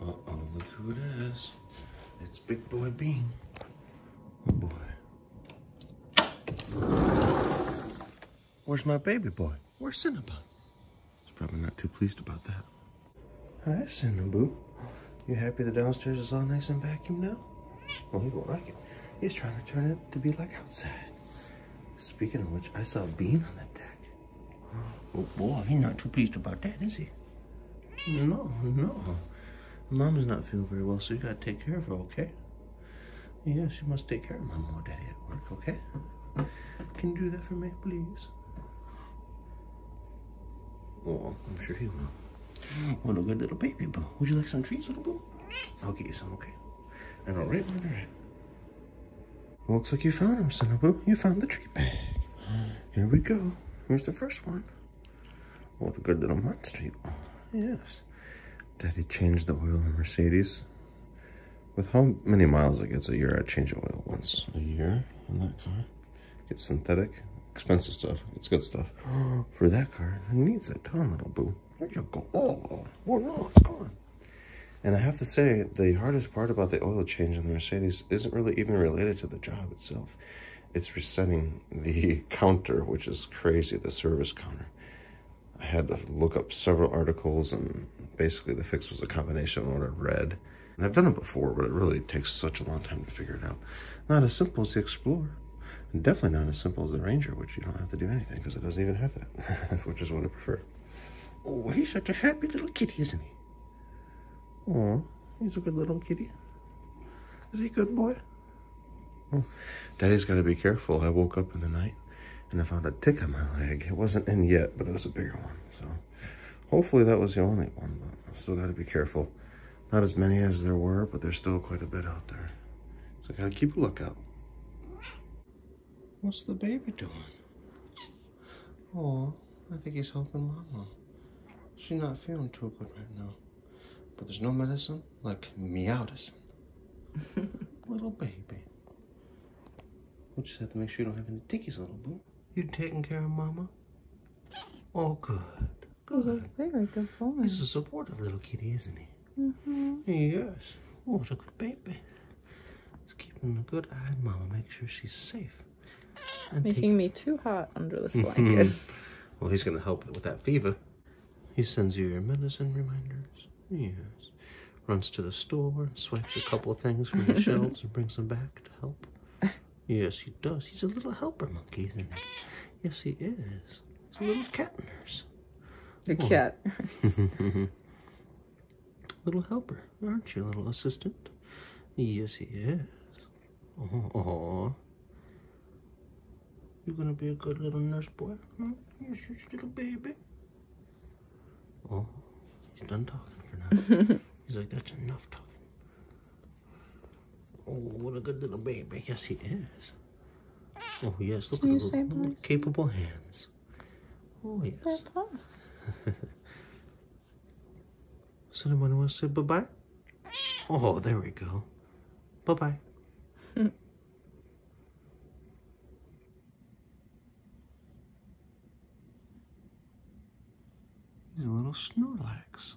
Uh-oh, look who it is. It's Big Boy Bean. Oh, boy. Where's my baby boy? Where's Cinnabon? He's probably not too pleased about that. Hi, Cinnaboo. You happy the downstairs is all nice and vacuumed now? Well, he won't like it. He's trying to turn it to be like outside. Speaking of which, I saw Bean on the deck. Oh boy, he's not too pleased about that, is he? No, no. Mom's not feeling very well, so you gotta take care of her, okay? Yeah, she must take care of Mom while Daddy at work, okay? Can you do that for me, please? Oh, I'm sure he will. What a good little baby boo. Would you like some treats, little boo? I'll get you some, okay? And I'll right where they're at. Looks like you found him, Cinnaboo. You found the treat bag. Here we go. Here's the first one. What a good little monster. you are. Yes. Daddy changed the oil in Mercedes. With how many miles it gets a year, I change oil once a year in that car. It's synthetic, expensive stuff. It's good stuff. For that car, it needs a ton, little boo. Where'd you go? Oh, oh no, it's gone. And I have to say, the hardest part about the oil change in the Mercedes isn't really even related to the job itself. It's resetting the counter, which is crazy, the service counter. I had to look up several articles, and basically the fix was a combination of what I read. And I've done it before, but it really takes such a long time to figure it out. Not as simple as the Explorer. And definitely not as simple as the Ranger, which you don't have to do anything because it doesn't even have that, which is what I prefer. Oh, he's such a happy little kitty, isn't he? Oh, he's a good little kitty. Is he a good boy? Oh, Daddy's got to be careful. I woke up in the night and I found a tick on my leg. It wasn't in yet, but it was a bigger one. So hopefully that was the only one, but I still got to be careful. Not as many as there were, but there's still quite a bit out there. So I got to keep a lookout. What's the baby doing? Oh, I think he's helping Mama. She's not feeling too good right now. But there's no medicine like meowdicin. little baby. We just have to make sure you don't have any tickies, little boo. You taking care of Mama? Oh, good. He's a very good boy. He's a supportive little kitty, isn't he? Mm-hmm. Yes. Oh, what a good baby. He's keeping a good eye on Mama, make sure she's safe. And take- Making me too hot under this blanket. Well, he's going to help with that fever. He sends you your medicine reminders. Yes. Runs to the store, swipes a couple of things from the shelves and brings them back to help. Yes, he does. He's a little helper monkey, isn't he? Yes, he is. He's a little cat nurse. The hmm. cat. Little helper, aren't you, little assistant? Yes, he is. Oh, oh. You gonna be a good little nurse boy? Huh? Yes, you little baby. Oh, he's done talking for now. he's like, that's enough talking. Oh, what a good little baby. Yes, he is. Oh, yes, look Can you at the capable hands. Oh, yes. Their paws. So anyone want to say bye-bye? Oh, there we go. Bye-bye. He's a little Snorlax.